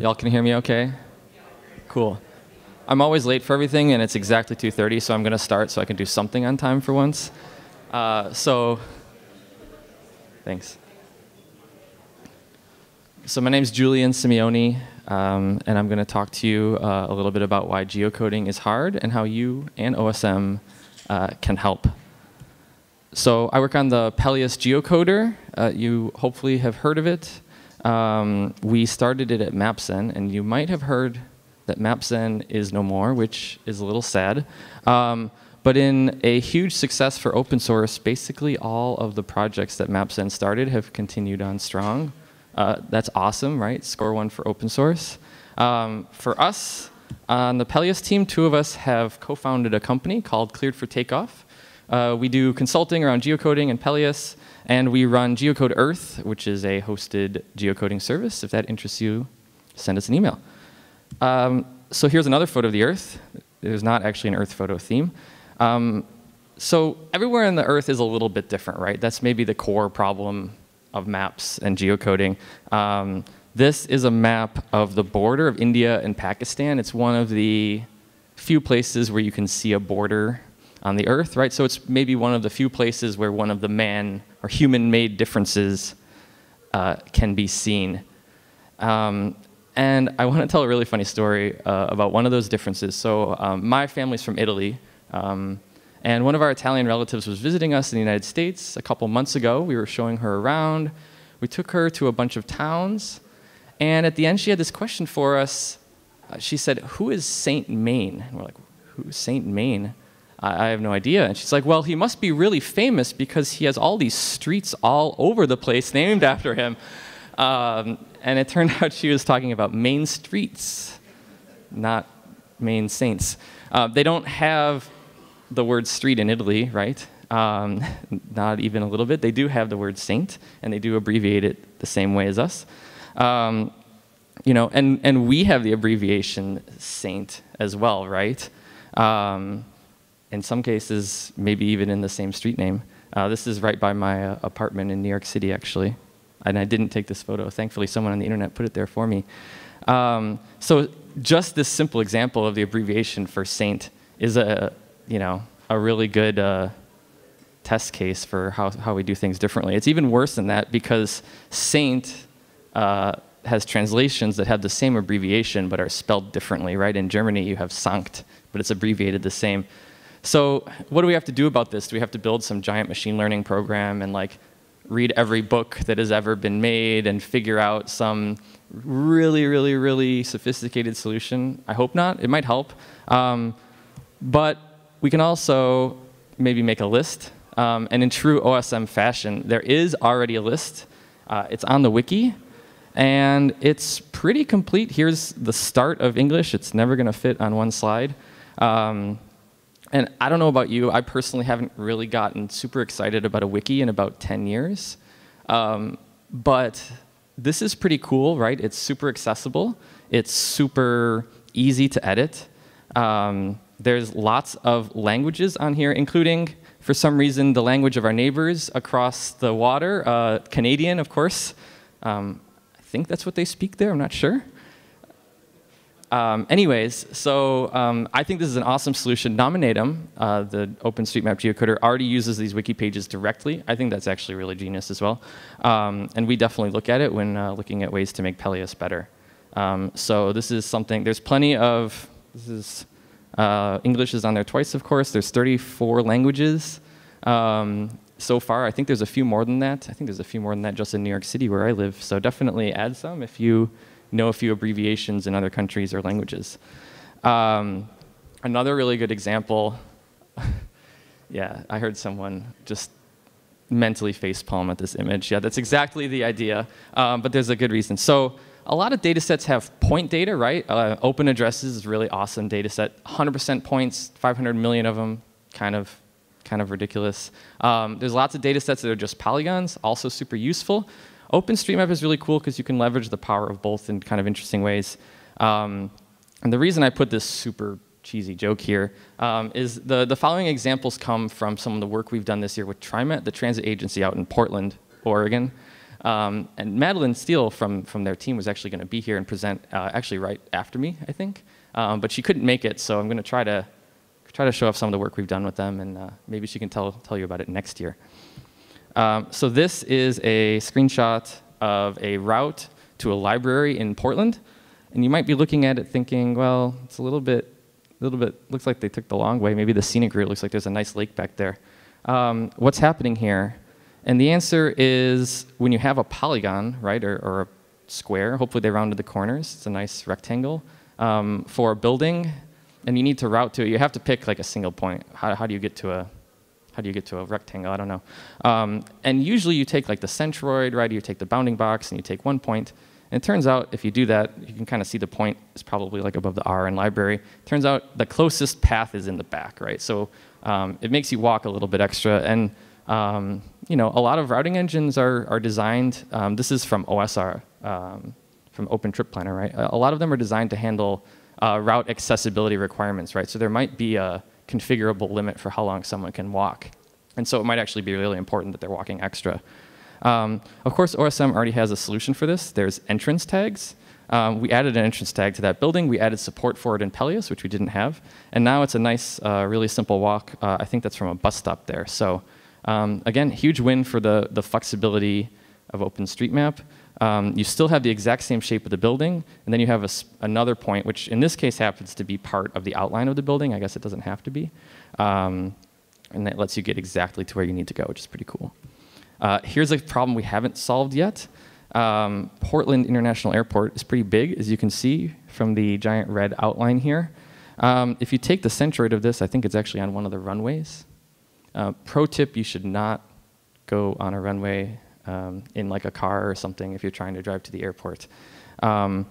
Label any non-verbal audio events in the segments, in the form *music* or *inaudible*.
Y'all can hear me okay? Cool. I'm always late for everything, and it's exactly 2.30, so I'm going to start so I can do something on time for once. Uh, so, thanks. So my name's Julian Simioni, um, and I'm going to talk to you uh, a little bit about why geocoding is hard and how you and OSM uh, can help. So I work on the Pelias geocoder. Uh, you hopefully have heard of it. Um, we started it at Mapzen, and you might have heard that Mapzen is no more, which is a little sad. Um, but in a huge success for open source, basically all of the projects that Mapzen started have continued on strong. Uh, that's awesome, right? Score one for open source. Um, for us, on the Pelias team, two of us have co-founded a company called Cleared for Takeoff. Uh, we do consulting around geocoding and Pelias, and we run Geocode Earth, which is a hosted geocoding service. If that interests you, send us an email. Um, so here's another photo of the Earth. There's not actually an Earth photo theme. Um, so everywhere in the Earth is a little bit different, right? That's maybe the core problem of maps and geocoding. Um, this is a map of the border of India and Pakistan. It's one of the few places where you can see a border on the Earth, right? So it's maybe one of the few places where one of the man or human-made differences uh, can be seen. Um, and I want to tell a really funny story uh, about one of those differences. So um, my family's from Italy, um, and one of our Italian relatives was visiting us in the United States a couple months ago. We were showing her around. We took her to a bunch of towns, and at the end, she had this question for us. Uh, she said, "Who is Saint Main?" And we're like, "Who's Saint Main?" I, I have no idea. And she's like, "Well, he must be really famous because he has all these streets all over the place named after him." Um, and it turned *laughs* out she was talking about main streets, not main saints. Uh, they don't have the word street in Italy, right? Um, *laughs* not even a little bit. They do have the word saint, and they do abbreviate it the same way as us. Um, you know, and, and we have the abbreviation saint as well, right? Um, in some cases, maybe even in the same street name. Uh, this is right by my uh, apartment in New York City, actually. And I didn't take this photo. Thankfully, someone on the internet put it there for me. Um, so just this simple example of the abbreviation for saint is a, you know, a really good uh, test case for how, how we do things differently. It's even worse than that because saint uh, has translations that have the same abbreviation but are spelled differently, right? In Germany, you have Sankt, but it's abbreviated the same. So what do we have to do about this? Do we have to build some giant machine learning program and like read every book that has ever been made and figure out some really, really, really sophisticated solution? I hope not. It might help. Um, but we can also maybe make a list. Um, and in true OSM fashion, there is already a list. Uh, it's on the wiki. And it's pretty complete. Here's the start of English. It's never going to fit on one slide. Um, and I don't know about you, I personally haven't really gotten super excited about a wiki in about 10 years. Um, but this is pretty cool, right? It's super accessible. It's super easy to edit. Um, there's lots of languages on here, including, for some reason, the language of our neighbors across the water, uh, Canadian, of course. Um, I think that's what they speak there, I'm not sure. Um, anyways, so um, I think this is an awesome solution. Nominatim, uh, the OpenStreetMap geocoder, already uses these wiki pages directly. I think that's actually really genius as well. Um, and we definitely look at it when uh, looking at ways to make Pelias better. Um, so this is something, there's plenty of, this is, uh, English is on there twice, of course. There's 34 languages um, so far. I think there's a few more than that. I think there's a few more than that just in New York City where I live. So definitely add some if you know a few abbreviations in other countries or languages. Um, another really good example, *laughs* yeah, I heard someone just mentally facepalm at this image. Yeah, that's exactly the idea, um, but there's a good reason. So a lot of data sets have point data, right? Uh, open addresses is really awesome data set. 100% points, 500 million of them, kind of, kind of ridiculous. Um, there's lots of data sets that are just polygons, also super useful. OpenStreetMap is really cool because you can leverage the power of both in kind of interesting ways. Um, and the reason I put this super cheesy joke here um, is the, the following examples come from some of the work we've done this year with TriMet, the transit agency out in Portland, Oregon. Um, and Madeline Steele from, from their team was actually going to be here and present uh, actually right after me, I think. Um, but she couldn't make it, so I'm going to try to try to show off some of the work we've done with them, and uh, maybe she can tell, tell you about it next year. Um, so this is a screenshot of a route to a library in Portland. And you might be looking at it thinking, well, it's a little bit, little bit, looks like they took the long way. Maybe the scenic route looks like there's a nice lake back there. Um, what's happening here? And the answer is when you have a polygon, right, or, or a square, hopefully they rounded the corners, it's a nice rectangle, um, for a building, and you need to route to it, you have to pick like a single point. How, how do you get to a, how do you get to a rectangle? I don't know. Um, and usually you take like the centroid, right? You take the bounding box and you take one point. And it turns out if you do that, you can kind of see the point is probably like above the R in library. Turns out the closest path is in the back, right? So um, it makes you walk a little bit extra. And um, you know, a lot of routing engines are, are designed, um, this is from OSR, um, from Open Trip Planner, right? A lot of them are designed to handle uh, route accessibility requirements, right? So there might be a configurable limit for how long someone can walk. And so it might actually be really important that they're walking extra. Um, of course, OSM already has a solution for this. There's entrance tags. Um, we added an entrance tag to that building. We added support for it in Pelias, which we didn't have. And now it's a nice, uh, really simple walk. Uh, I think that's from a bus stop there. So um, again, huge win for the, the flexibility of OpenStreetMap. Um, you still have the exact same shape of the building, and then you have a, another point, which in this case happens to be part of the outline of the building. I guess it doesn't have to be. Um, and that lets you get exactly to where you need to go, which is pretty cool. Uh, here's a problem we haven't solved yet. Um, Portland International Airport is pretty big, as you can see from the giant red outline here. Um, if you take the centroid of this, I think it's actually on one of the runways. Uh, pro tip, you should not go on a runway um, in like a car or something if you're trying to drive to the airport. Um,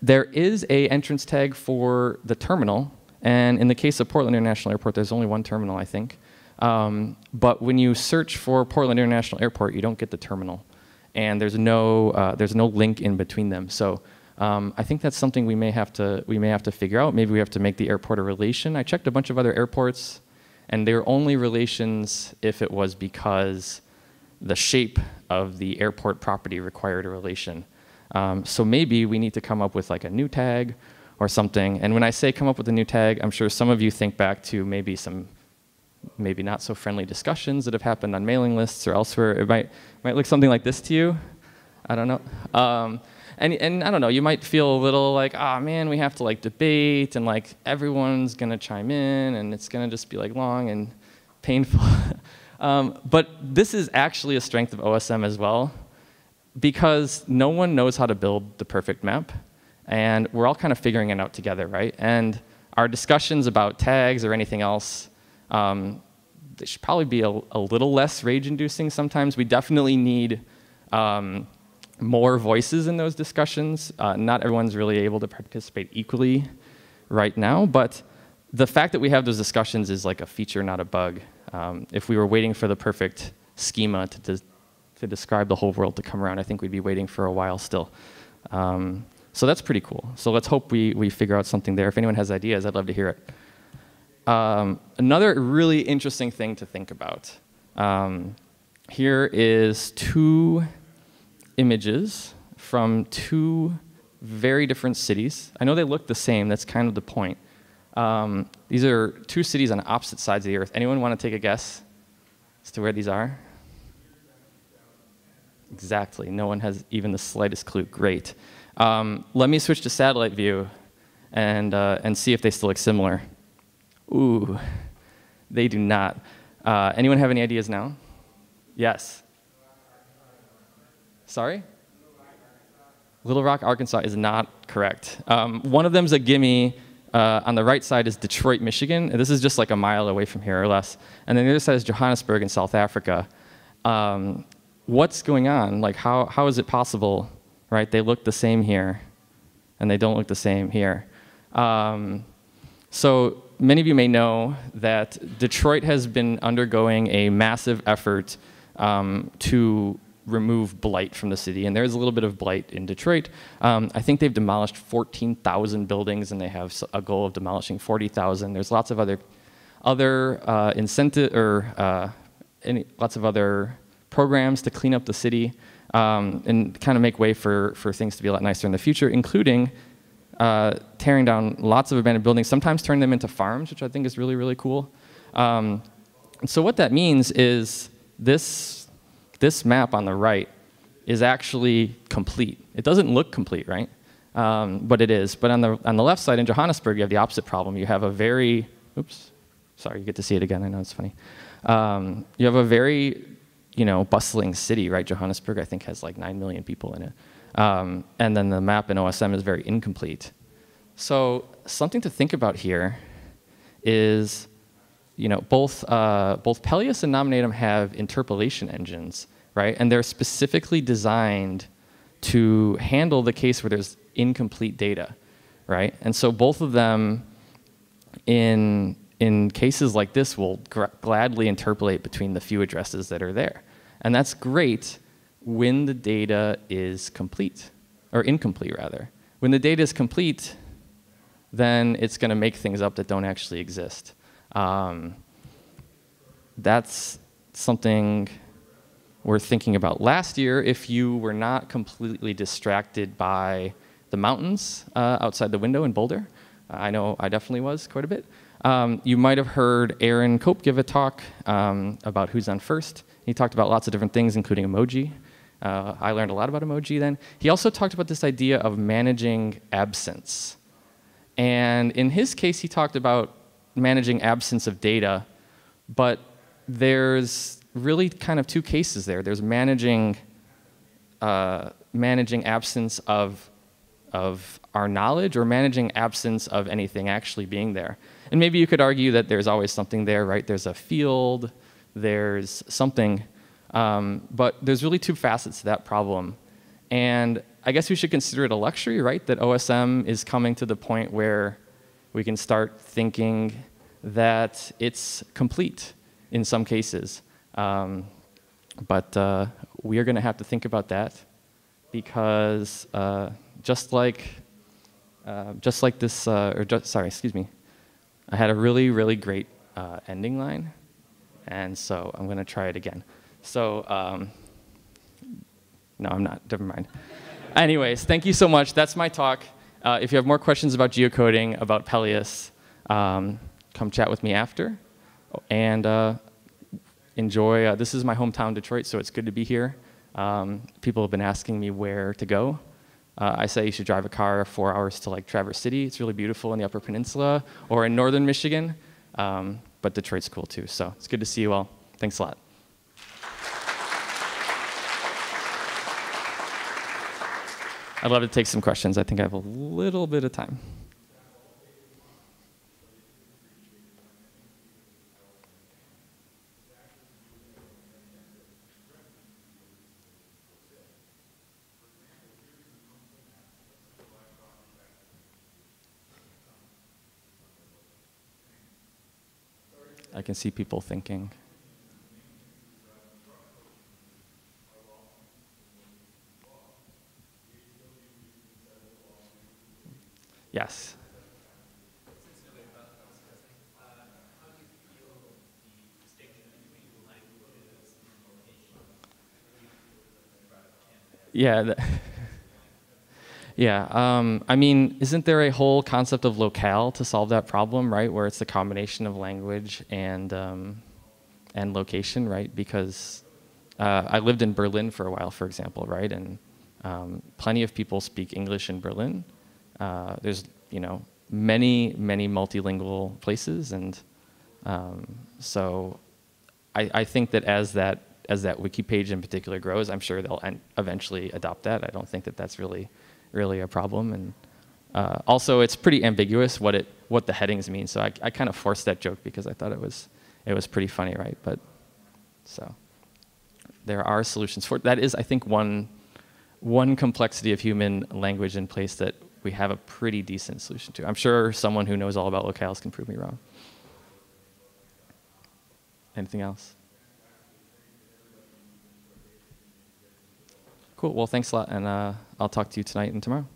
there is a entrance tag for the terminal, and in the case of Portland International Airport, there's only one terminal, I think. Um, but when you search for Portland International Airport, you don't get the terminal, and there's no uh, there's no link in between them. So um, I think that's something we may have to we may have to figure out. Maybe we have to make the airport a relation. I checked a bunch of other airports, and they were only relations if it was because the shape of the airport property required a relation. Um, so maybe we need to come up with like a new tag or something. And when I say come up with a new tag, I'm sure some of you think back to maybe some maybe not so friendly discussions that have happened on mailing lists or elsewhere. It might, might look something like this to you. I don't know. Um, and, and I don't know, you might feel a little like, ah, oh, man, we have to like debate and like everyone's gonna chime in and it's gonna just be like long and painful. *laughs* um, but this is actually a strength of OSM as well because no one knows how to build the perfect map and we're all kind of figuring it out together, right? And our discussions about tags or anything else um, they should probably be a, a little less rage-inducing sometimes. We definitely need um, more voices in those discussions. Uh, not everyone's really able to participate equally right now, but the fact that we have those discussions is like a feature, not a bug. Um, if we were waiting for the perfect schema to, de to describe the whole world to come around, I think we'd be waiting for a while still. Um, so that's pretty cool. So let's hope we, we figure out something there. If anyone has ideas, I'd love to hear it. Um, another really interesting thing to think about. Um, here is two images from two very different cities. I know they look the same, that's kind of the point. Um, these are two cities on opposite sides of the earth. Anyone want to take a guess as to where these are? Exactly, no one has even the slightest clue. Great. Um, let me switch to satellite view and, uh, and see if they still look similar. Ooh, they do not. Uh, anyone have any ideas now? Yes. Sorry? Little Rock, Arkansas is not correct. Um, one of them is a gimme. Uh, on the right side is Detroit, Michigan. And this is just like a mile away from here or less. And then the other side is Johannesburg in South Africa. Um, what's going on? Like, how, how is it possible, right? They look the same here, and they don't look the same here. Um, so many of you may know that Detroit has been undergoing a massive effort um, to remove blight from the city, and there's a little bit of blight in Detroit. Um, I think they've demolished 14,000 buildings, and they have a goal of demolishing 40,000. There's lots of other other uh, incentive or uh, any, lots of other programs to clean up the city. um, and kind of make way for, for things to be a lot nicer in the future, including uh, tearing down lots of abandoned buildings, sometimes turning them into farms, which I think is really, really cool. Um, so what that means is this, this map on the right is actually complete. It doesn't look complete, right? Um, but it is. But on the, on the left side in Johannesburg, you have the opposite problem. You have a very, oops, sorry, you get to see it again. I know it's funny. Um, you have a very, you know, bustling city, right? Johannesburg, I think, has like 9 million people in it. Um, and then the map in OSM is very incomplete. So something to think about here is, you know, both, uh, both Pelias and Nominatim have interpolation engines, right? And they're specifically designed to handle the case where there's incomplete data, right? And so both of them in, in cases like this will gladly interpolate between the few addresses that are there. And that's great when the data is complete, or incomplete rather. When the data is complete, then it's going to make things up that don't actually exist. Um, that's something we're thinking about. Last year, if you were not completely distracted by the mountains uh, outside the window in Boulder, I know I definitely was quite a bit. Um, you might have heard Aaron Cope give a talk um, about who's on first. He talked about lots of different things, including emoji. Uh, I learned a lot about emoji then. He also talked about this idea of managing absence. And in his case, he talked about managing absence of data, but there's really kind of two cases there. There's managing, uh, managing absence of, of our knowledge or managing absence of anything actually being there. And maybe you could argue that there's always something there, right? There's a field, there's something um, but there's really two facets to that problem. And I guess we should consider it a luxury, right? That OSM is coming to the point where we can start thinking that it's complete in some cases. Um, but uh, we are going to have to think about that because uh, just like uh, just like this, uh, or just, sorry, excuse me, I had a really, really great uh, ending line, and so I'm going to try it again. So, um, no, I'm not. Never mind. Anyways, thank you so much. That's my talk. Uh, if you have more questions about geocoding, about Pelias, um, come chat with me after. And uh, enjoy. Uh, this is my hometown, Detroit, so it's good to be here. Um, people have been asking me where to go. Uh, I say you should drive a car four hours to like Traverse City. It's really beautiful in the Upper Peninsula or in northern Michigan. Um, but Detroit's cool too. So it's good to see you all. Thanks a lot. I'd love to take some questions. I think I have a little bit of time. I can see people thinking. Yes. Yeah. *laughs* yeah. Um, I mean, isn't there a whole concept of locale to solve that problem, right? Where it's the combination of language and um, and location, right? Because uh, I lived in Berlin for a while, for example, right? And um, plenty of people speak English in Berlin, uh, there's you know many many multilingual places, and um, so I, I think that as that as that wiki page in particular grows, I'm sure they'll eventually adopt that. I don't think that that's really really a problem, and uh, also it's pretty ambiguous what it what the headings mean. So I, I kind of forced that joke because I thought it was it was pretty funny, right? But so there are solutions for it. That is, I think, one one complexity of human language in place that we have a pretty decent solution to. I'm sure someone who knows all about locales can prove me wrong. Anything else? Cool. Well, thanks a lot, and uh, I'll talk to you tonight and tomorrow.